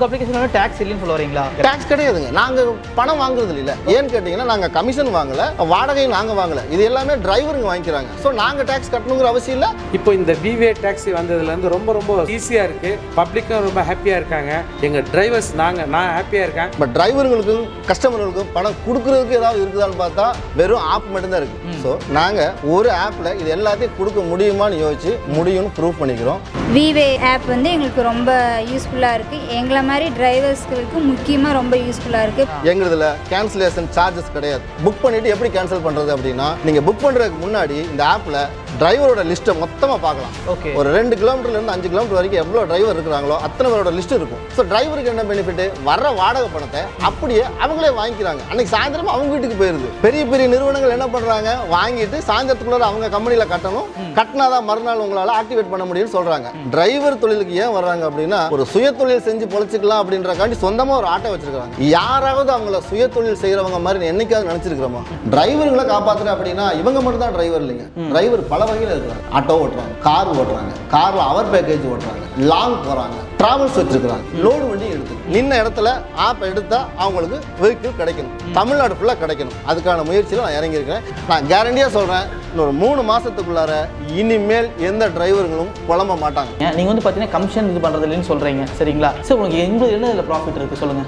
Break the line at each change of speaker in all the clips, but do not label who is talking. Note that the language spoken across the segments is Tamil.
உங்க அப்ளிகேஷன்ல டேக்ஸ் இல்லைன்னு சொல்ல வரீங்களா?
டாக்ஸ் கிடையாதுங்க. நாங்க பணம் வாங்குறது இல்ல. ஏன்னு கேட்டீங்கன்னா நாங்க கமிஷன் வாங்கல வாடகை நாங்க வாங்கல. இது எல்லாமே டிரைவருங்க வாங்கிக்கிறாங்க. ஸோ நாங்க டாக்ஸ் கட்டணுங்கிற அவசியம் இல்ல.
இப்போ இந்த விவே டாக்ஸி வந்ததுலேருந்து ரொம்ப ரொம்ப ஈஸியாக இருக்குது பப்ளிக்கும் ரொம்ப ஹாப்பியாக இருக்காங்க. எங்கள் டிரைவர்ஸ் நாங்கள் நான் ஹாப்பியாக இருக்கேன்.
பட் டிரைவருங்களுக்கும் கஸ்டமர்களுக்கும் பணம் கொடுக்கறதுக்கு ஏதாவது இருக்குதான்னு பார்த்தா வெறும் ஆப் மட்டும்தான் இருக்கு. ஸோ நாங்க ஒரு ஆப்ல இது எல்லாத்தையும் கொடுக்க முடியுமான்னு யோசிச்சு முடியும்னு ப்ரூவ் பண்ணிக்கிறோம்.
விவே ஆப் வந்து எங்களுக்கு ரொம்ப யூஸ்ஃபுல்லாக இருக்குது எங்களை மாதிரி டிரைவர்ஸ்களுக்கு முக்கியமாக ரொம்ப யூஸ்ஃபுல்லாக இருக்குது
எங்களுதுல கேன்சலேஷன் சார்ஜஸ் கிடையாது. புக் பண்ணிட்டு எப்படி கேன்சல் பண்றது அப்படின்னா நீங்க புக் பண்றதுக்கு முன்னாடி இந்த ஆப்ல டிரைவரோட லிஸ்ட்டை மொத்தமா பார்க்கலாம்.
ஓகே
ஒரு ரெண்டு கிலோமீட்டர்ல இருந்து அஞ்சு கிலோமீட்டர் வரைக்கும் எவ்வளோ டிரைவர் இருக்கிறாங்களோ அத்தனை பேரோட லிஸ்ட் இருக்கும். ஸோ டிரைவருக்கு என்ன பெனிஃபிட் வர்ற வாடகை பணத்தை அப்படியே அவங்களே வாங்கிக்கிறாங்க. அன்னைக்கு சாயந்தரம் அவங்க வீட்டுக்கு போயிருது. பெரிய பெரிய நிறுவனங்கள் என்ன பண்றாங்க? வாங்கிட்டு சாயந்தரத்துக்குள்ள அவங்க கம்பெனில கட்டணும். கட்டினாதான் மறுநாள் உங்களால ஆக்டிவேட் பண்ண முடியும்னு சொல்றாங்க. டிரைவர் தொழிலுக்கு ஏன் வர்றாங்க அப்படின்னா ஒரு சுய தொழில் செஞ்சு பொழைச்சிக்கலாம் அப்படின்றக்காண்டி சொந்தமா ஒரு ஆட்டோ வச்சிருக்காங்க யாராவது அவங்கள சுய தொழில் செய்யறவங்க மாதிரி என்னைக்காவது நினைச்சிருக்கிறோமா? டிரைவர்களை காப்பாத்துறேன் அப்படின்னா இவங்க மட்டும் தான் டிரைவர் இல்லைங்க டிரைவர் பல வகையில் இருக்கிறாங்க. ஆட்டோ ஓட்டுறாங்க கார் ஓட்டுறாங்க கார்ல அவர் பேக்கேஜ் ஓட்டுறாங்க லாங் போறாங்க. டிராவல்ஸ் வச்சிருக்காங்க லோடு வண்டி எடுத்து நின்ன இடத்துல ஆப் எடுத்தா அவங்களுக்கு வெஹிக்கிள் கிடைக்கணும். தமிழ்நாடு ஃபுல்லாக கிடைக்கணும். அதுக்கான முயற்சியில் நான் இறங்கியிருக்கிறேன். நான் கேரண்டியாக சொல்கிறேன் இன்னொரு மூணு மாசத்துக்குள்ளார இனிமேல் எந்த டிரைவர்களும் புலம்ப மாட்டாங்க.
நீங்க வந்து பாத்தீங்கன்னா கமிஷன் இது பண்றது இல்லைன்னு சொல்றீங்க. சரிங்களா? சார் உங்களுக்கு எங்க என்ன இதுல ப்ராஃபிட் இருக்கு? சொல்லுங்க.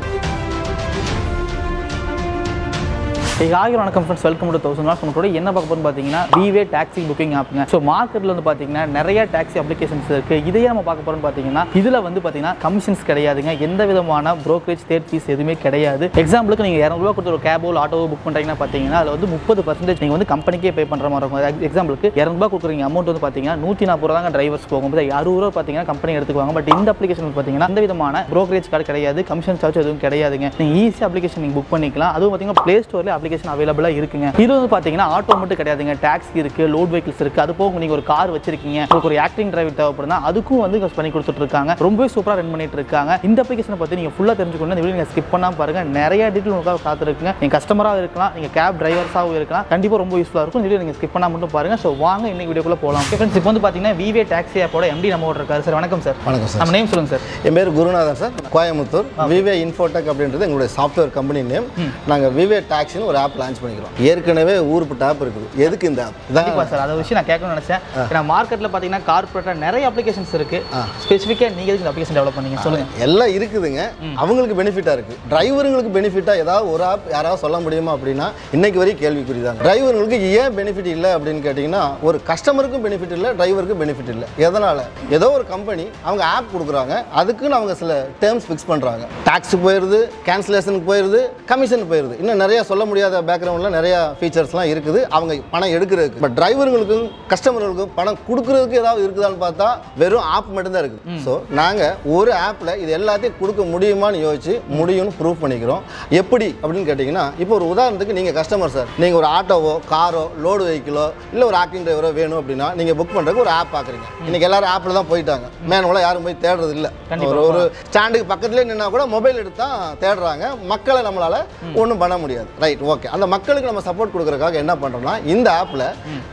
ஏய், ஆயிரம் வணக்கம் ஃப்ரெண்ட்ஸ் வெல்கம் டு தௌசண்ட் நாள் உங்களோட என்ன பார்க்க போறோம்னு பார்த்தீங்கன்னா விவே டாக்ஸி புக்கிங் ஆப்புங்க ஸோ மார்க்கெட்டில் வந்து பார்த்தீங்கன்னா நிறைய டாக்ஸி அப்ளிகேஷன்ஸ் இருக்குது இதையே நம்ம பார்க்க போறோம்னு பார்த்தீங்கன்னா இதில் வந்து பார்த்தீங்கன்னா கமிஷன்ஸ் கிடையாதுங்க. எந்த விதமான ப்ரோக்கரேஜ் தேர்ட் ஃபீஸ் எதுவுமே கிடையாது. எக்ஸாம்பிளுக்கு நீங்கள் இரநூறுவா கொடுத்து ஒரு கேபோ ஆட்டோவோ புக் பண்ணுறீங்கன்னா பார்த்தீங்கன்னா அதில் வந்து முப்பது பர்சன்டேஜ் நீங்கள் வந்து கம்பெனிக்கே பே பண்ணுற மாதிரி இருக்கும். எக்ஸாம்பிளுக்கு இரநூறுபா கொடுக்குறீங்க. அமௌண்ட் வந்து பார்த்தீங்கன்னா நூற்றி நாற்பது ரூபா தாங்க டிரைவர்ஸ் போகும் அறுபது ரூபா பார்த்தீங்கன்னா கம்பெனி எடுத்துக்குவாங்க. பட் இந்த அப்ளிகேஷன் பார்த்தீங்கன்னா எந்த விதமான ப்ரோக்கரேஜ் கார்டு கிடையாது. கமிஷன் சார்ஜ் எதுவும் கிடையாதுங்க. நீங்கள் ஈஸியாக அப்ளிகேஷன் நீங்கள் புக் பண்ணிக்கலாம். அதுவும் பார்த்தீங்கன்னா ப்ளே ஸ்டோரில் அப்ளிகேஷன் அவைலபிளாக இருக்குங்க. இது வந்து பார்த்தீங்கன்னா ஆட்டோ மட்டும் கிடையாதுங்க. டாக்ஸி இருக்கு லோட் வெஹிக்கிள்ஸ் இருக்கு. அது போக நீங்கள் ஒரு கார் வச்சிருக்கீங்க. உங்களுக்கு ஒரு ஆக்டிங் டிரைவர் தேவைப்படுனா அதுக்கும் வந்து பண்ணி கொடுத்துட்டு இருக்காங்க ரொம்பவே சூப்பராக ரன் பண்ணிட்டு இருக்காங்க இந்த அப்ளிகேஷனை பற்றி நீங்கள் ஃபுல்லாக தெரிஞ்சுக்கணும் இந்த வீடியோ நீங்கள் ஸ்கிப் பண்ணாமல் பாருங்க. நிறைய டீட்டெயில் உங்களுக்காக காத்திருக்குங்க. நீங்கள் கஸ்டமராக இருக்கலாம் நீங்கள் கேப் டிரைவர்ஸாகவும் இருக்கலாம். கண்டிப்பாக ரொம்ப யூஸ்ஃபுல்லாக இருக்கும். இந்த வீடியோ நீங்கள் ஸ்கிப் பண்ணாமல் மட்டும் பாருங்க. ஸோ வாங்க இன்னைக்கு வீடியோக்குள்ள போகலாம் ஃப்ரெண்ட்ஸ் இப்போ வந்து பார்த்தீங்கன்னா விவே டாக்ஸி ஆப்போட எம்டி நம்ம இருக்காரு சார் வணக்கம் சார்.
வணக்கம் சார்.
நம்ம நேம் சொல்லுங்க சார்.
என் பேர் Gurunathan sir. Coimbatore. Vive Infotech அப்படின்றது எங்களுடைய சாஃப்ட்வேர் கம்பெனி நேம் நாங்கள் விவே டாக்ஸின்னு ஒரு ஆப் லான்ச் பண்ணிக்கிறோம். ஏற்கனவே ஊருப்பட்ட ஆப் இருக்குது. எதுக்கு இந்த ஆப்
கண்டிப்பா சார் அதை விஷயம் நான் கேட்கணும்னு நினைச்சேன். ஏன்னா மார்க்கெட்ல பாத்தீங்கன்னா கார்பரேட்டா நிறைய அப்ளிகேஷன்ஸ் இருக்கு. ஸ்பெசிஃபிக்கா நீங்க எதுக்கு இந்த அப்ளிகேஷன் டெவலப் பண்ணீங்க சொல்லுங்க.
எல்லாம் இருக்குதுங்க. அவங்களுக்கு பெனிஃபிட்டாக இருக்குது டிரைவருங்களுக்கு பெனிஃபிட்டாக ஏதாவது ஒரு ஆப் யாராவது சொல்ல முடியுமா அப்படின்னா இன்னைக்கு வரைக்கும் கேள்விக்குறி தான் டிரைவர்களுக்கு ஏன் பெனிஃபிட் இல்லை அப்படின்னு கேட்டிங்கன்னா ஒரு கஸ்டமருக்கும் பெனிஃபிட் இல்லை டிரைவருக்கும் பெனிஃபிட் இல்லை. எதனால்? ஏதோ ஒரு கம்பெனி அவங்க ஆப் கொடுக்குறாங்க. அதுக்குன்னு அவங்க சில டேர்ம்ஸ் ஃபிக்ஸ் பண்ணுறாங்க டாக்ஸ் போயிடுது கேன்சலேஷனுக்கு போயிடுது கமிஷன் போயிடுது இன்னும் நிறைய சொல்ல முடியாத. பேக்ரவுண்டில் நிறைய ஃபீச்சர்ஸ்லாம் இருக்குது. அவங்க பணம் எடுக்கிறதுக்கு. பட் டிரைவர்களுக்கும் கஸ்டமர்களுக்கும் பணம் கொடுக்கறதுக்கு ஏதாவது இருக்குதான்னு பார்த்தா வெறும் ஆப் மட்டும்தான் இருக்குது ஸோ நாங்கள் ஒரு ஆப்பில் இது எல்லாத்தையும் கொடுக்க முடியுமான்னு யோசிச்சு முடியும்னு ப்ரூவ் பண்ணிக்கிறோம். எப்படி அப்படின்னு கேட்டிங்கன்னா இப்போ ஒரு உதாரணத்துக்கு நீங்கள் கஸ்டமர் சார் நீங்கள் ஒரு ஆட்டோவோ காரோ லோடு வெஹிக்கிளோ இல்லை ஒரு ஆக்டிங் டிரைவரோ வேணும் அப்படின்னா நீங்கள் புக் பண்ணுறதுக்கு ஒரு ஆப் பார்க்குறீங்க இன்னைக்கு எல்லாரும் ஆப்பில் தான் போயிட்டாங்க. மேனுவலாக யாரும் போய் தேடுறது இல்லை. ஒரு ஒரு ஸ்டாண்டுக்கு பக்கத்துலேயே நின்னா கூட மொபைல் எடுத்து தான் தேடுறாங்க. மக்களை நம்மளால ஒன்றும் பண்ண முடியாது. ரைட் ஓகே அந்த மக்களுக்கு நம்ம சப்போர்ட் கொடுக்கறதுக்காக என்ன பண்ணுறோம்னா இந்த ஆப்பில்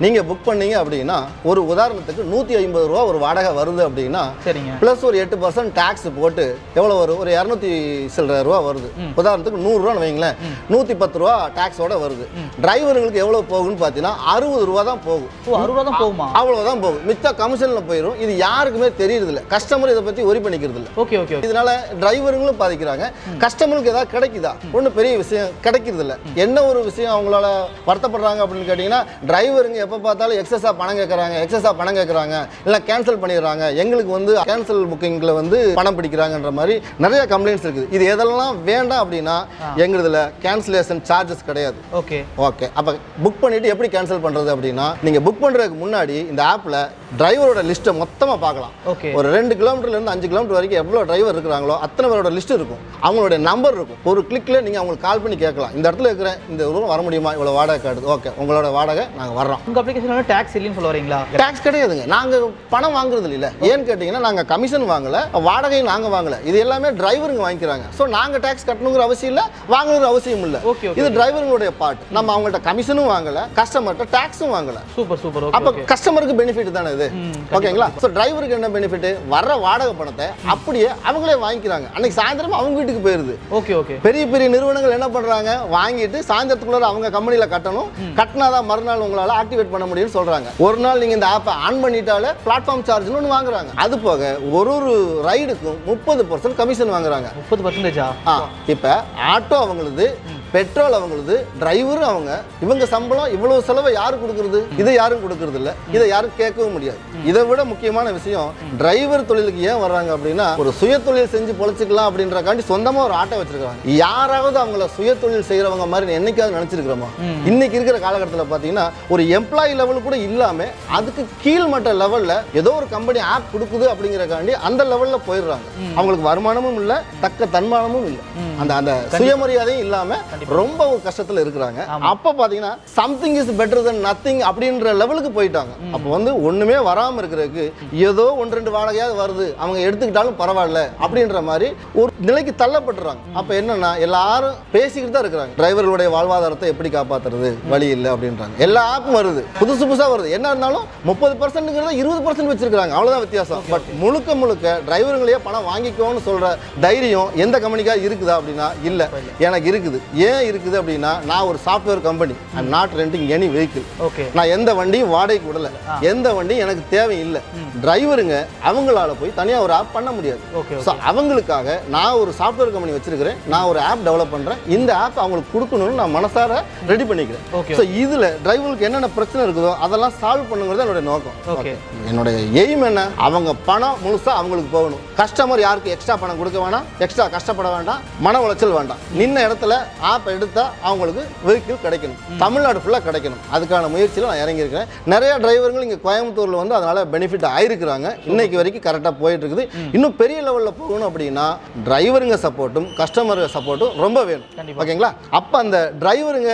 நீங்கள் புக் பண்ணீங்க அப்படின்னா ஒரு உதாரணத்துக்கு நூற்றி ஐம்பது ரூபா ஒரு வாடகை வருது அப்படின்னா
சரிங்க.
ப்ளஸ் ஒரு எட்டு பர்சன்ட் டேக்ஸ் போட்டு எவ்வளோ வரும் ஒரு இரநூத்தி சில்லற ரூபா வருது. உதாரணத்துக்கு நூறுரூவான்னு வைங்களேன். நூற்றி பத்து ரூபா டேக்ஸோட வருது. டிரைவருங்களுக்கு எவ்வளோ போகும்னு பார்த்தீங்கன்னா அறுபது ரூபா தான் போகும்.
அறுபது தான் போகுமா?
அவ்வளோதான் போகும். மித்த கமிஷனில் போயிடும் இது யாருக்குமே தெரியறது இல்லை கஸ்டமர் இதை பற்றி ஒரி பண்ணிக்கிறது இல்லை
ஓகே ஓகே
இதனால டிரைவருங்களும் பாதிக்கிறாங்க. கஸ்டமருக்கு ஏதாவது கிடைக்குதா? ஒன்றும் பெரிய விஷயம் கிடைக்கிறது இல்லை என்ன ஒரு விஷயம் அவங்களால வருத்தப்படுறாங்க அப்படின்னு கேட்டிங்கன்னா டிரைவருங்க எப்போ பார்த்தாலும் எக்ஸஸாக பணம் கேட்குறாங்க எக்ஸஸாக பணம் கேட்குறாங்க இல்லை கேன்சல் பண்ணிடுறாங்க. எங்களுக்கு வந்து கேன்சல் புக்கிங்கில் வந்து பணம் பிடிக்கிறாங்கன்ற மாதிரி நிறைய கம்ப்ளைண்ட்ஸ் இருக்குது. இது எதெல்லாம் வேண்டாம் அப்படின்னா எங்களுதுல கேன்சலேஷன் சார்ஜஸ் கிடையாது.
ஓகே.
ஓகே. அப்போ புக் பண்ணிட்டு எப்படி கேன்சல் பண்ணுறது அப்படின்னா நீங்கள் புக் பண்ணுறதுக்கு முன்னாடி இந்த ஆப்பில் டிரைவரோட லிஸ்ட்டை மொத்தமாக பார்க்கலாம்.
ஓகே
ஒரு ரெண்டு கிலோமீட்டர்ல இருந்து அஞ்சு கிலோமீட்டர் வரைக்கும் எவ்வளோ டிரைவர் இருக்கிறாங்களோ அத்தனை பேரோட லிஸ்ட் இருக்கும். அவங்களுடைய நம்பர் இருக்கும். ஒரு கிளிக்ல நீங்கள் அவங்களுக்கு கால் பண்ணி கேட்கலாம். இந்த இடத்துல இருக்கிறேன் இந்த ரூம் வர முடியுமா? இவ்வளோ வாடகை காட்டுது ஓகே உங்களோட வாடகை நாங்கள் வர்றோம்.
உங்க அப்ளிகேஷன் டாக்ஸ் இல்லைன்னு சொல்ல வரீங்களா?
டாக்ஸ் கிடையாதுங்க. நாங்கள் பணம் வாங்குறது இல்லை. ஏன்னு கேட்டிங்கன்னா நாங்கள் கமிஷன் வாங்கல வாடகையும் நாங்கள் வாங்கல. இது எல்லாமே டிரைவருங்க வாங்கிக்கிறாங்க. ஸோ நாங்கள் டாக்ஸ் கட்டணுங்கிற அவசியம் இல்லை வாங்கணுங்கிற அவசியம் இல்லை.
ஓகே
இது டிரைவருங்களுடைய பார்ட் நம்ம அவங்கள்ட்ட கமிஷனும் வாங்கல கஸ்டமர்கிட்ட டாக்ஸும் வாங்கல.
சூப்பர் சூப்பர்
அப்போ கஸ்டமருக்கு பெனிஃபிட் தானே இது ஓகேங்களா ஸோ டிரைவருக்கு என்ன பெனிஃபிட் வர்ற வாடகை பணத்தை அப்படியே அவங்களே வாங்கிக்கிறாங்க. அன்னைக்கு சாயந்தரம் அவங்க வீட்டுக்கு போயிருது.
ஓகே ஓகே
பெரிய பெரிய நிறுவனங்கள் என்ன பண்றாங்க? வாங்கிட்டு சாயந்தரத்துக்குள்ள அவங்க கம்பெனில கட்டணும். கட்டினாதான் மறுநாள் உங்களால ஆக்டிவேட் பண்ண முடியும்னு சொல்றாங்க. ஒரு நாள் நீங்க இந்த ஆப்பை ஆன் பண்ணிட்டாலே பிளாட்ஃபார்ம் சார்ஜ்னு ஒன்று வாங்குறாங்க. அது போக ஒரு ஒரு ரைடுக்கும் முப்பது பர்சன்ட் கமிஷன் வாங்குறாங்க.
முப்பது பர்சன்டேஜா
இப்போ ஆட்டோ அவங்களுது பெட்ரோல் அவங்களுது டிரைவரும் அவங்க இவங்க சம்பளம் இவ்வளவு செலவை யாரு கொடுக்கறது? இதை யாரும் கொடுக்கறது இல்ல இதை யாரும் கேட்கவும் முடியாது. இதை விட முக்கியமான விஷயம் டிரைவர் தொழிலுக்கு ஏன் வர்றாங்க அப்படின்னா ஒரு சுய தொழில் செஞ்சு பொழைச்சிக்கலாம் அப்படின்றக்காண்டி சொந்தமா ஒரு ஆட்டோ வச்சிருக்காங்க யாராவது அவங்கள சுய தொழில் செய்யறவங்க மாதிரி என்னைக்காவது நினைச்சிருக்கிறோமா? இன்னைக்கு இருக்கிற காலகட்டத்தில் பார்த்தீங்கன்னா ஒரு எம்ப்ளாயி லெவல் கூட இல்லாம அதுக்கு கீழ்மட்ட லெவல்ல ஏதோ ஒரு கம்பெனி ஆப் கொடுக்குது அப்படிங்கறக்காண்டி அந்த லெவல்ல போயிடுறாங்க. அவங்களுக்கு வருமானமும் இல்ல தக்க தன்மானமும் இல்ல. அந்த அந்த சுயமரியாதையும் இல்லாம ரொம்ப ஒரு கஷ்டத்துல இருக்கிறாங்க. அப்ப பாத்தீங்கன்னா something is better than nothing அப்படின்ற லெவலுக்கு போயிட்டாங்க. அப்போ வந்து ஒண்ணுமே வராம இருக்கிறதுக்கு ஏதோ ஒன்று ரெண்டு வாடகையாவது வருது. அவங்க எடுத்துக்கிட்டாலும் பரவாயில்ல அப்படின்ற மாதிரி ஒரு நிலைக்கு தள்ளப்பட்டுறாங்க. அப்ப என்னன்னா எல்லாரும் பேசிக்கிட்டு தான் இருக்கிறாங்க. டிரைவர்களுடைய வாழ்வாதாரத்தை எப்படி காப்பாத்துறது? வழி இல்லை அப்படின்றாங்க. எல்லா ஆப்பும் வருது. புதுசு புதுசா வருது. என்ன இருந்தாலும் முப்பது பர்சன்ட்ங்கிறத இருபது பர்சன்ட் வச்சிருக்காங்க அவ்வளவுதான் வித்தியாசம். பட் முழுக்க முழுக்க டிரைவருங்களையே பணம் வாங்கிக்கோன்னு சொல்ற தைரியம் எந்த கம்பெனிக்கா இருக்குதா அப்படின்னா இல்ல. எனக்கு இருக்குது. ஏன் இருக்குது அப்படின்னா நான் ஒரு software company I'm not renting any vehicle
okay
நான் எந்த வண்டியும் வாடகைக்கு விடல. எந்த வண்டியும் எனக்கு தேவையில்லை. டிரைவருங்க அவங்களால போய் தனியா ஒரு ஆப் பண்ண முடியாது. ஸோ அவங்களுக்காக நான் ஒரு சாஃப்ட்வேர் கம்பெனி வச்சிருக்கிறேன். நான் ஒரு ஆப் டெவலப் பண்றேன். இந்த ஆப் அவங்களுக்கு கொடுக்கணும்னு நான் மனசார ரெடி பண்ணிக்கிறேன். ஸோ இதுல டிரைவருக்கு என்னென்ன பிரச்சனை இருக்குதோ அதெல்லாம் சால்வ் பண்ணுங்கிறது என்னுடைய நோக்கம்.
ஓகே
என்னுடைய எய்ம் என்ன? அவங்க பணம் முழுசா அவங்களுக்கு போகணும். கஸ்டமர் யாருக்கு எக்ஸ்ட்ரா பணம் கொடுக்க வேணாம்? எக்ஸ்ட்ரா கஷ்டப்பட வேண்டாம். மன உளைச்சல் வேண்டாம். நின்ன இடத்துல ஆப் எடுத்தா அவங்களுக்கு வெஹிக்கிள் கிடைக்கணும். தமிழ்நாடு ஃபுல்லாக கிடைக்கணும். அதுக்கான முயற்சியில் நான் இறங்கியிருக்கிறேன். நிறைய டிரைவர்கள் இங்கே கோயம்புத்தூரில் வந்து அதனால பெனிஃபிட் ஆயிருக்கிறாங்க. இன்னைக்கு வரைக்கும் கரெக்டாக போயிட்டு இருக்குது இன்னும் பெரிய லெவலில் போகணும் அப்படின்னா டிரைவருங்க சப்போர்ட்டும் கஸ்டமர் சப்போர்ட்டும் ரொம்ப வேணும். ஓகேங்களா? அப்போ அந்த டிரைவருங்க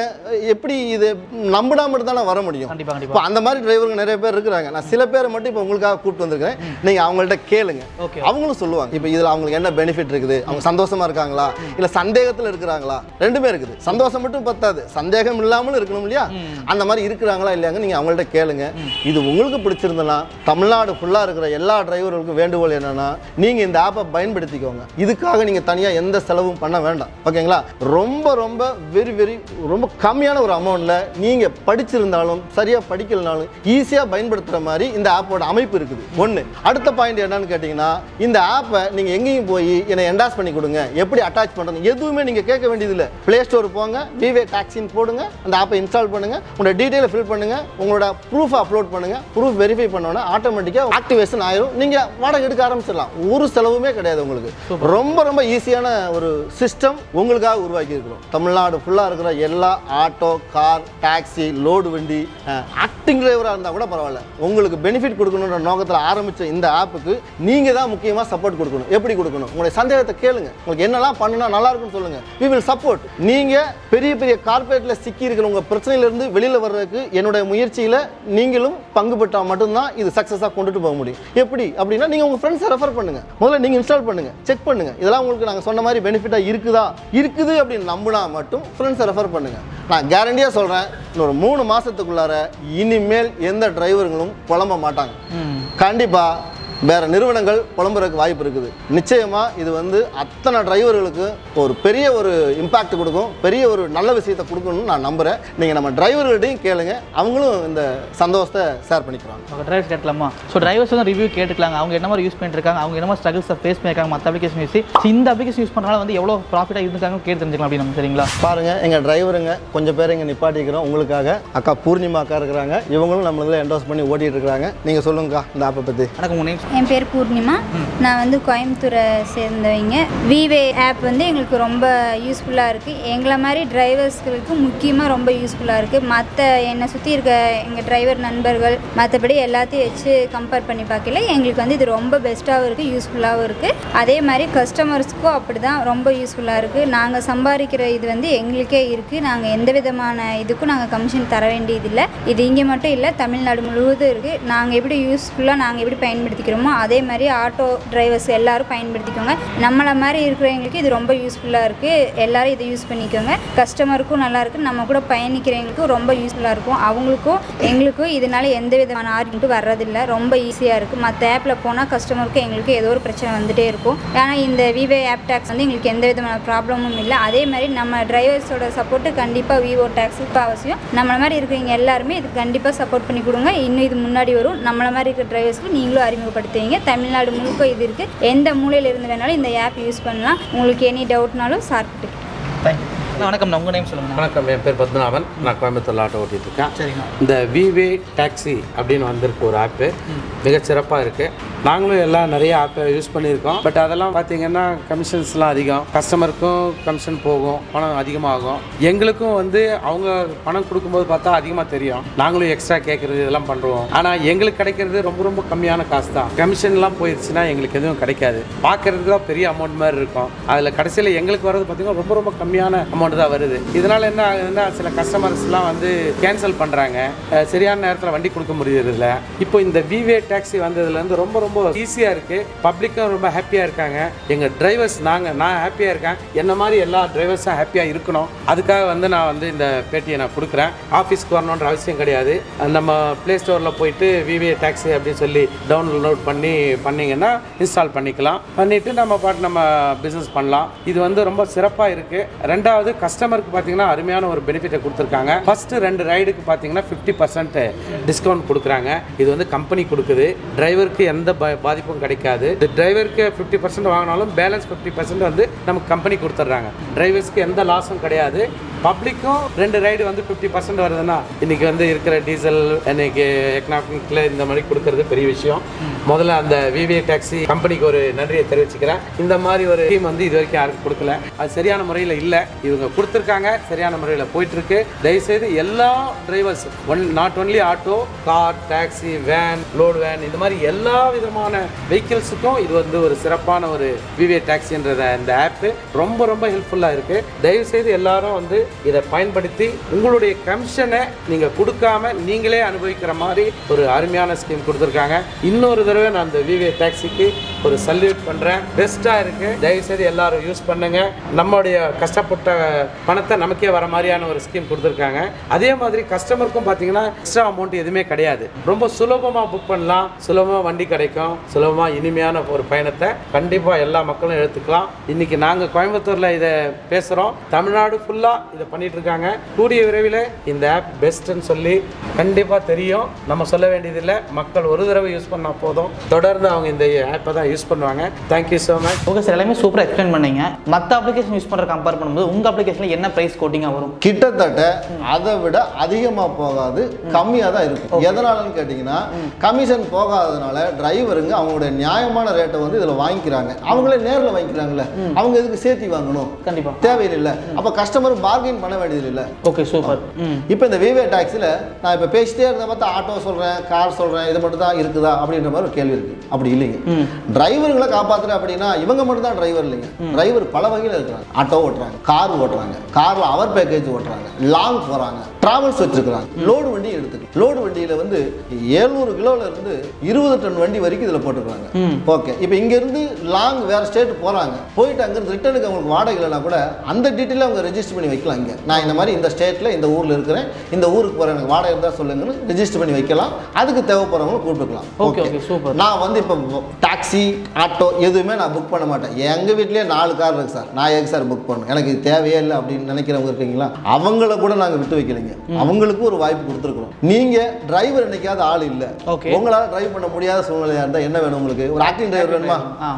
எப்படி இது நம்பினா மட்டும் தானே வர முடியும்? இப்போ அந்த மாதிரி டிரைவருங்க நிறைய பேர் இருக்கிறாங்க. நான் சில பேரை மட்டும் இப்போ உங்களுக்காக கூப்பிட்டு வந்திருக்கிறேன். நீங்க அவங்கள்ட்ட கேளுங்க. அவங்களும் சொல்லுவாங்க இப்போ இதுல அவங்களுக்கு என்ன பெனிஃபிட் இருக்குது? அவங்க சந்தோஷமா இருக்காங்களா? இல்ல சந்தேகத்துல இருக்கிறாங்களா? ரெண்டுமே இருக்குது. சந்தோஷம் மட்டும் பத்தாது. சந்தேகம் இல்லாமலும் இருக்கணும் இல்லையா? அந்த மாதிரி இருக்கிறாங்களா இல்லையாங்க? நீங்க அவங்கள்ட்ட கேளுங்க. இது உங்களுக்கு பிடிச்சிருந்தனா தமிழ்நாடு ஃபுல்லா இருக்கிற எல்லா டிரைவர்களுக்கும் வேண்டுகோள் என்னன்னா நீங்க இந்த ஆப்பை பயன்படுத்திக்கோங்க. இதுக்காக நீங்க தனியா எந்த செலவும் பண்ண வேண்டாம். ஓகேங்களா? ரொம்ப ரொம்ப வெரி வெரி ரொம்ப கம்மியான ஒரு அமௌண்ட்ல நீங்க படிச்சிருந்தாலும் சரியா படிக்கலனாலும் ஈஸியா பயன்படுத்துற மாதிரி இந்த ஆப்போட அமைப்பு இருக்குது. ஒண்ணு. அடுத்த பாயிண்ட் என்னன்னு கேட்டீங்கன்னா இந்த ஆப்பை நீங்க எங்கேயும் போய் என்னை என்டாஸ் பண்ணி கொடுங்க. எப்படி அட்டாச் பண்றது எதுவுமே நீங்க கேட்க வேண்டியது இல்லை பிளே ஸ்டோர் போங்க விவே டாக்ஸின்னு போடுங்க அந்த ஆப்பை இன்ஸ்டால் பண்ணுங்க உங்களோட டீட்டெயிலை ஃபில் பண்ணுங்க உங்களோட ப்ரூஃப் அப்லோட் பண்ணுங்க ப்ரூஃப் வெரிஃபை பண்ணோன்னா ஆட்டோமேட்டிக்காக ஆக்டிவேஷன் ஆயிரும். நீங்க வாடகை எடுக்க ஆரம்பிச்சிடலாம். ஒரு செலவுமே கிடையாது உங்களுக்கு. ரொம்ப ரொம்ப ஈஸியான ஒரு சிஸ்டம் உங்களுக்காக உருவாக்கி இருக்கிறோம். தமிழ்நாடு ஃபுல்லாக இருக்கிற எல்லா ஆட்டோ கார் டாக்ஸி லோடு வண்டி ஆக்டிங் டிரைவராக இருந்தால் கூட பரவாயில்ல. உங்களுக்கு பெனிஃபிட் கொடுக்கணுன்ற நோக்கத்தில் ஆரம்பித்த இந்த ஆப்புக்கு நீங்கள் தான் முக்கியமாக சப்போர்ட் கொடுக்கணும். எப்படி கொடுக்கணும்? உங்களுடைய சந்தேகத்தை கேளுங்க. உங்களுக்கு என்னெல்லாம் பண்ணுனா நல்லா இருக்கும்னு சொல்லுங்க. We will சப்போர்ட் நீங்கள் பெரிய பெரிய கார்பரேட்டில் சிக்கி இருக்கிற உங்கள் பிரச்சனையிலேருந்து வெளியில் வர்றதுக்கு என்னுடைய முயற்சியில் நீங்களும் பங்கு பெற்றால் மட்டும்தான் இது சக்ஸஸாக கொண்டுட்டு போக முடியும். எப்படி? அப்படின்னா நீங்கள் உங்கள் ஃப்ரெண்ட்ஸை ரெஃபர் பண்ணுங்க. முதல்ல நீங்கள் இன்ஸ்டால் பண்ணுங்க. செக் பண்ணுங்க. இதெல்லாம் உங்களுக்கு நாங்கள் சொன்ன மாதிரி பெனிஃபிட்டாக இருக்குதா? இருக்குது அப்படின்னு நம்பினா மட்டும் ஃப்ரெண்ட்ஸை ரெஃபர் பண்ணுங்க. நான் கேரண்டியாக சொல்கிறேன் இன்னொரு மூணு மாதத்துக்குள்ளார இனிமேல் எந்த டிரைவர்களும் புலம்ப மாட்டாங்க. கண்டிப்பாக வேற நிறுவனங்கள் புலம்புறதுக்கு வாய்ப்பு இருக்குது. நிச்சயமா இது வந்து அத்தனை டிரைவர்களுக்கு ஒரு பெரிய ஒரு இம்பாக்ட் கொடுக்கும். பெரிய ஒரு நல்ல விஷயத்தை கொடுக்கணும்னு நான் நம்புறேன். நீங்க நம்ம டிரைவர்கள்ட்டையும் கேளுங்க. அவங்களும் இந்த சந்தோஷத்தை ஷேர் பண்ணிக்கிறாங்க.
அவங்க டிரைவர்ஸ் கேட்கலாமா? ஸோ டிரைவர்ஸ் வந்து ரிவ்யூ கேட்டுக்கலாங்க. அவங்க என்ன மாதிரி யூஸ் பண்ணிட்டு இருக்காங்க அவங்க என்ன மாதிரி ஸ்ட்ரகிள்ஸை ஃபேஸ் பண்ணியிருக்காங்க மற்ற அப்ளிகேஷன் யூஸ் இந்த அப்ளிகேஷன் யூஸ் பண்ணனால வந்து எவ்வளோ ப்ராஃபிட்டாக இருந்திருக்காங்க கேட்டு தெரிஞ்சுக்கலாம் அப்படின்னு நம்ம சரிங்களா?
பாருங்க எங்க டிரைவருங்க கொஞ்சம் பேர் இங்க நிப்பாட்டிக்கிறோம். உங்களுக்காக அக்கா பூர்ணிமா அக்கா இருக்கிறாங்க. இவங்களும் நம்மள என்டோஸ் பண்ணி ஓட்டிட்டு இருக்காங்க நீங்க சொல்லுங்கக்கா இந்த ஆப்பை பத்தி.
எனக்கு உங்கள் நேம்
என் பேர் பூர்ணிமா. நான் வந்து கோயம்புத்தூரை சேர்ந்தவங்க. விவே ஆப் வந்து எங்களுக்கு ரொம்ப யூஸ்ஃபுல்லாக இருக்குது எங்களை மாதிரி டிரைவர்ஸ்களுக்கு முக்கியமாக ரொம்ப யூஸ்ஃபுல்லாக இருக்குது மற்ற என்னை சுற்றி இருக்க எங்கள் டிரைவர் நண்பர்கள் மற்றபடி எல்லாத்தையும் வச்சு கம்பேர் பண்ணி பார்க்கல. எங்களுக்கு வந்து இது ரொம்ப பெஸ்ட்டாகவும் இருக்குது யூஸ்ஃபுல்லாகவும் இருக்குது அதே மாதிரி கஸ்டமர்ஸ்க்கும் அப்படி தான் ரொம்ப யூஸ்ஃபுல்லாக இருக்குது நாங்கள் சம்பாதிக்கிற இது வந்து எங்களுக்கே இருக்குது நாங்கள் எந்த விதமான இதுக்கும் நாங்கள் கமிஷன் தர வேண்டியதில்லை. இது இங்கே மட்டும் இல்லை தமிழ்நாடு முழுவதும் இருக்குது நாங்கள் எப்படி யூஸ்ஃபுல்லாக நாங்கள் எப்படி பயன்படுத்திக்கிறோம் பயன்படுத்திக்கிறோமோ அதே மாதிரி ஆட்டோ டிரைவர்ஸ் எல்லாரும் பயன்படுத்திக்கோங்க. நம்மளை மாதிரி இருக்கிறவங்களுக்கு இது ரொம்ப யூஸ்ஃபுல்லாக இருக்குது எல்லாரும் இதை யூஸ் பண்ணிக்கோங்க. கஸ்டமருக்கும் நல்லாயிருக்கு நம்ம கூட பயணிக்கிறவங்களுக்கும் ரொம்ப யூஸ்ஃபுல்லாக இருக்கும். அவங்களுக்கும் எங்களுக்கும் இதனால எந்த விதமான ஆர்குமெண்ட்டும் வர்றதில்லை. ரொம்ப ஈஸியாக இருக்குது மற்ற ஆப்பில் போனால் கஸ்டமருக்கு எங்களுக்கு ஏதோ ஒரு பிரச்சனை வந்துகிட்டே இருக்கும். ஆனால் இந்த விவே ஆப் டேக்ஸ் வந்து எங்களுக்கு எந்த விதமான ப்ராப்ளமும் இல்லை. அதே மாதிரி நம்ம டிரைவர்ஸோட சப்போர்ட்டு கண்டிப்பாக விவோ டேக்ஸுக்கு அவசியம். நம்மளை மாதிரி இருக்கிறவங்க எல்லாருமே இது கண்டிப்பாக சப்போர்ட் பண்ணி கொடுங்க. இன்னும் இது முன்னாடி வரும். நம்மளை மாதிரி இருக்கிற டிரைவர்ஸ்க்கு நீங்களும் பயன்படுத்துவீங்க. தமிழ்நாடு முழுக்க இது இருக்குது எந்த மூலையில் இருந்து வேணாலும் இந்த ஆப் யூஸ் பண்ணலாம். உங்களுக்கு எனி டவுட்னாலும் சார்கிட்ட
தேங்க்யூ வணக்கம் உங்கள் நேம் சொல்லுங்கள்
வணக்கம் என் பேர் பத்மநாபன். நான் கோயம்புத்தூர்ல ஆட்டோ ஓட்டிட்டு இருக்கேன். இந்த விவே டாக்ஸி அப்படின்னு வந்திருக்கு ஒரு ஆப்பு மிகச்சிறப்பாக இருக்குது நாங்களும் எல்லாம் நிறைய ஆப்பை யூஸ் பண்ணியிருக்கோம். பட் அதெல்லாம் பார்த்தீங்கன்னா கமிஷன்ஸ்லாம் அதிகம். கஸ்டமருக்கும் கமிஷன் போகும். பணம் அதிகமாகும். எங்களுக்கும் வந்து அவங்க பணம் கொடுக்கும்போது பார்த்தா அதிகமாக தெரியும். நாங்களும் எக்ஸ்ட்ரா கேட்குறது இதெல்லாம் பண்ணுறோம் ஆனால் எங்களுக்கு கிடைக்கிறது ரொம்ப ரொம்ப கம்மியான காசு தான். கமிஷன்லாம் போயிடுச்சுன்னா எங்களுக்கு எதுவும் கிடைக்காது. பார்க்கறதுக்கு தான் பெரிய அமௌண்ட் மாதிரி இருக்கும். அதில் கடைசியில் எங்களுக்கு வர்றது பார்த்தீங்கன்னா ரொம்ப ரொம்ப கம்மியான அமௌண்ட் தான் வருது. இதனால் என்ன ஆகுதுன்னா சில கஸ்டமர்ஸ்லாம் வந்து கேன்சல் பண்ணுறாங்க சரியான நேரத்தில் வண்டி கொடுக்க முடியறதில்ல. இப்போ இந்த விவே டாக்ஸி வந்ததுலேருந்து ரொம்ப ரொம்ப ஈஸியாக இருக்குது பப்ளிக்கும் ரொம்ப ஹாப்பியாக இருக்காங்க. எங்கள் டிரைவர்ஸ் நாங்கள் நான் ஹாப்பியாக இருக்கேன். என்ன மாதிரி எல்லா டிரைவர்ஸும் ஹாப்பியாக இருக்கணும்? அதுக்காக வந்து நான் வந்து இந்த பேட்டியை நான் கொடுக்குறேன். ஆஃபீஸ்க்கு வரணுன்ற அவசியம் கிடையாது. நம்ம ப்ளே ஸ்டோரில் போயிட்டு விவே டாக்ஸி அப்படின்னு சொல்லி டவுன்லோட் பண்ணி பண்ணிங்கன்னா இன்ஸ்டால் பண்ணிக்கலாம். பண்ணிவிட்டு நம்ம பாட்டு நம்ம பிஸ்னஸ் பண்ணலாம். இது வந்து ரொம்ப சிறப்பாக இருக்குது ரெண்டாவது கஸ்டமருக்கு பார்த்தீங்கன்னா அருமையான ஒரு பெனிஃபிட்டை கொடுத்துருக்காங்க. ஃபஸ்ட்டு ரெண்டு ரைடுக்கு பார்த்தீங்கன்னா ஃபிஃப்டி பர்சன்ட் டிஸ்கவுண்ட் கொடுக்குறாங்க. இது வந்து கம்பெனி கொடுக்குது. டிரைவருக்கு எந்த ப- பாதிப்பும் கிடைக்காது. டிரைவருக்கு ஃபிஃப்டி பர்சன்ட் வாங்கினாலும் பேலன்ஸ் ஃபிஃப்டி பர்சன்ட் வந்து நமக்கு கம்பெனி கொடுத்துட்றாங்க. டிரைவர்ஸ்க்கு எந்த லாஸும் கிடையாது. பப்ளிக்கும் ரெண்டு ரைடு வந்து ஃபிஃப்டி பர்சன்ட் வருதுன்னா இன்னைக்கு வந்து இருக்கிற டீசல் இன்னைக்கு எக்கனாமிக்கில் இந்த மாதிரி கொடுக்கறது பெரிய விஷயம். முதல்ல அந்த விவிஏ டாக்ஸி கம்பெனிக்கு ஒரு நன்றியை தெரிவிச்சுக்கிறேன். இந்த மாதிரி ஒரு ஸ்கீம் வந்து இது வரைக்கும் யாருக்கும் கொடுக்கல. அது சரியான முறையில் இல்லை. இவங்க கொடுத்துருக்காங்க. சரியான முறையில் போயிட்டுருக்கு. தயவுசெய்து எல்லா drivers one not only auto car taxi van load van இந்த மாதிரி எல்லா விதமான வெஹிக்கிள்ஸுக்கும் இது வந்து ஒரு சிறப்பான ஒரு விவே டாக்ஸின்ற இந்த ஆப்பு ரொம்ப ரொம்ப ஹெல்ப்ஃபுல்லாக இருக்குது தயவுசெய்து எல்லாரும் வந்து இதை பயன்படுத்தி உங்களுடைய கமிஷனை நீங்கள் கொடுக்காம நீங்களே அனுபவிக்கிற மாதிரி ஒரு அருமையான ஸ்கீம் கொடுத்துருக்காங்க. இன்னொரு தடவை நான் இந்த விவே டாக்ஸிக்கு ஒரு சல்யூட் பண்ணுறேன் பெஸ்ட்டாக இருக்குது தயவுசெய்து எல்லாரும் யூஸ் பண்ணுங்கள் நம்மளுடைய கஷ்டப்பட்ட பணத்தை நமக்கே வர மாதிரியான ஒரு ஸ்கீம் கொடுத்துருக்காங்க. அதே மாதிரி கஸ்டமருக்கும் பார்த்தீங்கன்னா எக்ஸ்ட்ரா அமௌண்ட் எதுவுமே கிடையாது. ரொம்ப சுலபமாக புக் பண்ணலாம். சுலபமாக வண்டி கிடைக்கும். சுலபமாக இனிமையான ஒரு பயணத்தை கண்டிப்பாக எல்லா மக்களும் எடுத்துக்கலாம். இன்னைக்கு நாங்கள் கோயம்புத்தூரில் இதை பேசுகிறோம் தமிழ்நாடு ஃபுல்லாக இதை பண்ணிட்டு இருக்காங்க. கூடிய விரைவில் இந்த ஆப் பெஸ்ட்டுன்னு சொல்லி கண்டிப்பாக தெரியும். நம்ம சொல்ல வேண்டியதில்லை. மக்கள் ஒரு தடவை யூஸ் பண்ணால் போதும். தொடர்ந்து அவங்க இந்த ஆப்பை தான் யூஸ் பண்ணுவாங்க. Thank you so much
okay sir எல்லாமே சூப்பராக எக்ஸ்பிளைன் பண்ணீங்க. மற்ற அப்ளிகேஷன் யூஸ் பண்ணுற கம்பேர் பண்ணும்போது உங்கள் அப்ளிகேஷனில் என்ன ப்ரைஸ் கோட்டிங்காக வரும்?
கிட்டத்தட்ட அதை விட அதிகமாக போகாது கம்மியாக தான் இருக்கும். எதனாலன்னு கேட்டிங்கன்னா கமிஷன் போகாததுனால டிரைவருங்க அவங்களுடைய நியாயமான ரேட்டை வந்து இதில் வாங்கிக்கிறாங்க. அவங்களே நேரில் வாங்கிக்கிறாங்கல்ல. அவங்க எதுக்கு சேர்த்தி வாங்கணும்?
கண்டிப்பாக
தேவையில்லை அப்போ கஸ்டமர் பார்கெயின் பண்ண வேண்டியது இல்லை
ஓகே சூப்பர்
இப்போ இந்த விவே டாக்ஸியில் நான் இப்போ பேசிட்டே இருந்த பார்த்தா ஆட்டோ சொல்கிறேன் கார் சொல்கிறேன் இது மட்டும் தான் இருக்குதா? அப்படின்ற மாதிரி ஒரு கேள்வி இருக்குது அப்படி இல்லைங்க. டிரைவர்களை காப்பாற்றுறேன் அப்படின்னா இவங்க மட்டும் தான் டிரைவர் இல்லைங்க டிரைவர் பல வகையில் இருக்கிறாங்க. ஆட்டோ ஓட்டுறாங்க கார் ஓட்டுறாங்க. காரில் அவர் பேக்கேஜ் ஓட்டுறாங்க. லாங் போகிறாங்க டிராவல்ஸ் வச்சிருக்கிறாங்க. லோடு வண்டி எடுத்துக்கலாம் லோடு வண்டியில் வந்து ஏழ்நூறு கிலோல இருந்து இருபது டன் வண்டி வரைக்கும் இதில் போட்டுருக்காங்க. ஓகே. இப்போ இங்கேருந்து லாங் வேறு ஸ்டேட் போகிறாங்க போயிட்டு அங்கேருந்து ரிட்டனுக்கு அவங்களுக்கு வாடகை இல்லைனா கூட அந்த டீட்டெயிலில் அவங்க ரெஜிஸ்டர் பண்ணி வைக்கலாம் இங்கே. நான் இந்த மாதிரி இந்த ஸ்டேட்டில் இந்த ஊரில் இருக்கிறேன். இந்த ஊருக்கு போகிறேன் எனக்கு வாடகை இருந்தால் சொல்லுங்கன்னு ரெஜிஸ்டர் பண்ணி வைக்கலாம். அதுக்கு தேவைப்படுறவங்க கூப்பிட்டுக்கலாம்.
Okay okay. சூப்பர்.
நான் வந்து இப்போ டாக்ஸி ஆட்டோ எதுவுமே நான் புக் பண்ண மாட்டேன். எங்கள் வீட்லேயே நாலு கார் இருக்கு சார். நான் எதுக்கு சார் புக் பண்ணணும்? எனக்கு இது தேவையே இல்லை அப்படின்னு நினைக்கிறவங்க இருக்கீங்களா? அவங்கள கூட நாங்கள் விட்டு வைக்கலைங்க. அவங்களுக்கு ஒரு வாய்ப்பு கொடுத்துருக்குறோம் நீங்கள் டிரைவர் என்னைக்காவது ஆள் இல்லை. உங்களால் டிரைவ் பண்ண முடியாத சூழ்நிலையாக இருந்தால் என்ன வேணும் உங்களுக்கு? ஒரு ஆக்டிங் டிரைவர் வேணுமா.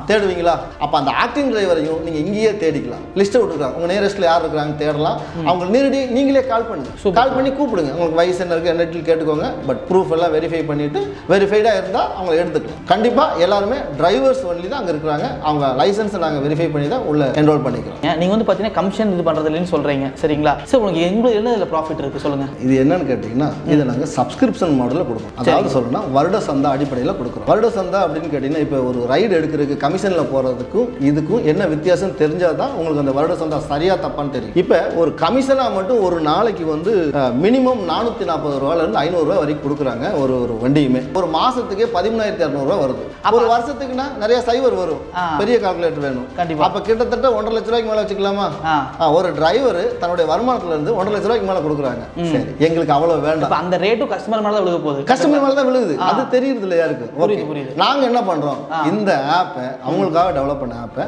தேடுவீங்களா? அப்போ அந்த ஆக்டிங் டிரைவரையும் நீங்கள் இங்கேயே தேடிக்கலாம். லிஸ்ட்டை விட்டுருக்காங்க உங்கள் நியரஸ்ட்டில் யார் இருக்கிறாங்க தேடலாம். அவங்க நேரடி நீங்களே கால் பண்ணுங்க. கால் பண்ணி கூப்பிடுங்க. உங்களுக்கு வயசு என்ன இருக்குது என்ன கேட்டுக்கோங்க. பட் ப்ரூஃப் எல்லாம் வெரிஃபை பண்ணிவிட்டு வெரிஃபைடாக இருந்தால் அவங்கள எடுத்துக்கலாம். கண்டிப்பாக எல்லாருமே டிரைவர்ஸ் ஒன்லி தான் அங்கே இருக்கிறாங்க. அவங்க லைசன்ஸை நாங்கள் வெரிஃபை பண்ணி தான் உள்ள என்ரோல் பண்ணிக்கிறோம்.
நீங்கள் வந்து பார்த்தீங்கன்னா கமிஷன் இது பண்ணுறது இல்லைன்னு சொல்கிறீங்க சரிங்களா? சார் உங்களுக்கு எங்களுக்கு என்ன இதில் ப்ராஃபிட் இருக்குது சொல்லுங்கள்
இது என்னன்னு கேட்டிங்கன்னா இதை நாங்கள் சப்ஸ்கிரிப்ஷன் மாடலில் கொடுப்போம். அதாவது சொல்லணும்னா வருட சந்தா அடிப்படையில் கொடுக்குறோம். வருட சந்தா அப்படின்னு கேட்டிங்கன்னா இப்போ ஒரு ரைடு எடுக்கிறதுக்கு கமிஷனில் போகிறதுக்கும் இதுக்கும் என்ன வித்தியாசம் தெரிஞ்சால் தான் உங்களுக்கு அந்த வருட சந்தா சரியாக தப்பான்னு தெரியும். இப்போ ஒரு கமிஷனாக மட்டும் ஒரு நாளைக்கு வந்து மினிமம் நானூற்றி நாற்பது ரூபாலேருந்து ஐநூறுரூவா வரைக்கும் கொடுக்குறாங்க ஒரு ஒரு வண்டியுமே. ஒரு மாதத்துக்கே பதிமூணாயிரத்தி இரநூறுவா வருது. ஒரு வருஷத்துக்குன்னா நிறைய சைவர் வரும். பெரிய கால்குலேட்டர் வேணும்.
கண்டிப்பா.
அப்ப கிட்டத்தட்ட ஒன்றரை லட்ச ரூபாய்க்கு மேல வச்சுக்கலாமா? ஒரு டிரைவர் தன்னுடைய வருமானத்துல இருந்து ஒன்றரை லட்ச ரூபாய்க்கு மேல கொடுக்குறாங்க. சரி எங்களுக்கு அவ்வளவு வேண்டாம்.
அந்த ரேட்டும் கஸ்டமர் மேலே தான் விழுக போகுது.
கஸ்டமர் மேல தான் விழுகுது. அது தெரியுது இல்ல யாருக்கு
புரியுது,
Okay.
புரியுது.
நாங்க என்ன பண்றோம்? இந்த ஆப்பை அவங்களுக்காக டெவலப் பண்ண ஆப்பை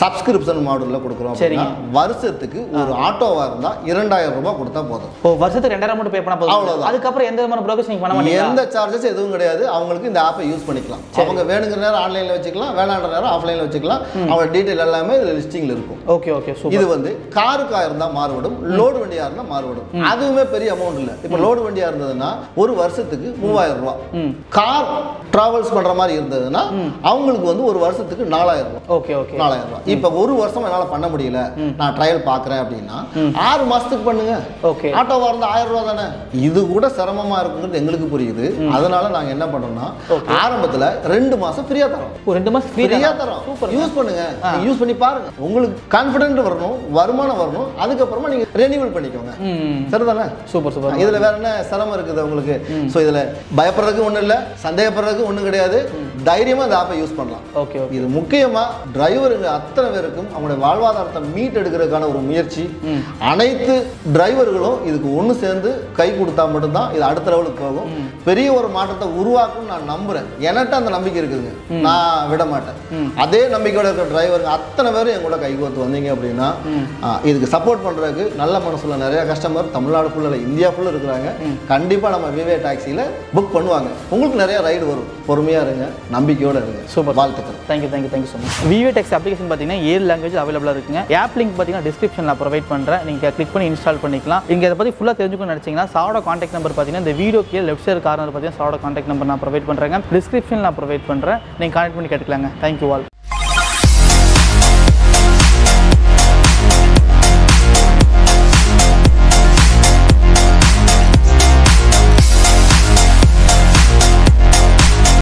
சப்ஸ்கிரிப்ஷன் மாடல்ல கொடுக்குறோம் அப்படின்னா வருஷத்துக்கு ஒரு ஆட்டோவா இருந்தா இரண்டாயிரம் ரூபாய் கொடுத்தா போதும்.
ஓ வருஷத்துக்கு ரெண்டாயிரம் மட்டும் பே பண்ண போதும்.
அவ்வளவுதான்.
அதுக்கப்புறம் எந்த விதமான ப்ரோக்ரஸ் நீங்கள் பண்ண மாட்டீங்களா?
எந்த சார்ஜஸ் எதுவும் கிடையாது. அவங்களுக்கு இந்த ஆப்பை யூஸ் பண்ணிக்கலாம். அவங்க வேணுங்கிற நேரம் ஆன்லைன்ல வச்சுக்கலாம் வேணான்ற நேரம் ஆஃப்லைன்ல வச்சுக்கலாம். அவங்க டீடைல் எல்லாமே இதுல லிஸ்டிங்ல இருக்கும்.
ஓகே ஓகே
இது வந்து காருக்கா இருந்தா மாறுபடும் லோடு வண்டியா இருந்தா மாறுபடும். அதுவுமே பெரிய அமௌண்ட் இல்ல. இப்ப லோடு வண்டியா இருந்ததுன்னா ஒரு வருஷத்துக்கு மூவாயிரம் ரூபாய் கார் டிராவல்ஸ் பண்ற மாதிரி இருந்ததுன்னா அவங்களுக்கு வந்து ஒரு வருஷத்துக்கு நாலாயிரம் ரூபாய்
ஓகே ஓகே.
நாலாயிரம் ரூபாய் இப்ப ஒரு வருஷம் என்னால பண்ண முடியல. நான் ட்ரையல் பாக்குறேன் அப்படின்னா ஆறு மாசத்துக்கு பண்ணுங்க.
ஓகே.
ஆட்டோவா இருந்தா ஆயிரம் ரூபாய் தானே. இது கூட சிரமமா இருக்குங்கிறது எங்களுக்கு புரியுது. அதனால நாங்க என்ன பண்றோம்னா ஆரம்பத்துல ரெண்டு மாசம் ஃப்ரீயா தரோம்.
ரெண்டு மாதம் ஃப்ரீ
ஃப்ரீயா தரோம். யூஸ் பண்ணுங்க. யூஸ் பண்ணி பாருங்க. உங்களுக்கு கான்ஃபிடென்ட் வரணும் வருமானம் வரணும். அதுக்கப்புறமா நீங்க ரெனியூவல் பண்ணிக்கோங்க. சரிதானே?
Super super.
இதுல வேற என்ன சிரமம் இருக்குது உங்களுக்கு? ஸோ இதுல பயப்படுறதுக்கு ஒண்ணும் இல்ல சந்தேகப்படுறதுக்கு ஒண்ணும் கிடையாது. தைரியமா இந்த ஆப்பை யூஸ் பண்ணலாம்.
ஓகே
இது முக்கியமா டிரைவருங்க அத்தனை பேருக்கும் அவங்களுடைய வாழ்வாதாரத்தை மீட் எடுக்கிறதுக்கான ஒரு முயற்சி. அனைத்து டிரைவர்களும் இதுக்கு ஒன்று சேர்ந்து கை கொடுத்தா மட்டும்தான் இது அடுத்த லெவலுக்கு போகும். பெரிய ஒரு மாற்றத்தை உருவாக்கும் நான் நம்புறேன். என்கிட்ட அந்த நம்பிக்கை இருக்குதுங்க. நான் விட மாட்டேன். அதே நம்பிக்கையோட இருக்கிற டிரைவருங்க அத்தனை பேரும் என் கூட கை கோர்த்து வந்தீங்க அப்படின்னா இதுக்கு சப்போர்ட் பண்றதுக்கு நல்ல மனசுல நிறைய கஸ்டமர் தமிழ்நாடு ஃபுல்லாக இந்தியா ஃபுல்லாக இருக்கிறாங்க. கண்டிப்பா நம்ம விவே டாக்ஸியில் புக் பண்ணுவாங்க. உங்களுக்கு நிறைய ரைடு வரும். பொறுமையா இருங்க. நம்பிக்கையோட இருங்க.
Super.
வாழ்த்துக்கள்.
Thank you thank you thank you so much Vive Techs application பார்த்தீங்கன்னா ஏழு லாங்குவேஜ் அவைலபிளாக இருக்குங்க. ஆப் லிங்க் பார்த்தீங்கன்னா டிஸ்கிரிப்ஷனில் ப்ரொவைட் பண்ணுறேன் நீங்கள் கிளிக் பண்ணி இன்ஸ்டால் பண்ணிக்கலாம். இங்கே இதை பற்றி ஃபுல்லாக தெரிஞ்சுக்கணும்னு நினச்சிங்கன்னா சாவோட காண்டாக்ட் நம்பர் பார்த்தீங்கன்னா இந்த வீடியோ கீழே லெஃப்ட் சைடு கார்னர் பார்த்தீங்கன்னா சாவோட காண்டாக்ட் நம்பர் நான் ப்ரொவைட் பண்ணுறேங்க டிஸ்கிரிப்ஷன் நான் ப்ரொவைட் பண்ணுறேன் நீங்கள் கான்டாக்ட் பண்ணி கேட்டுக்கலாங்க. Thank you all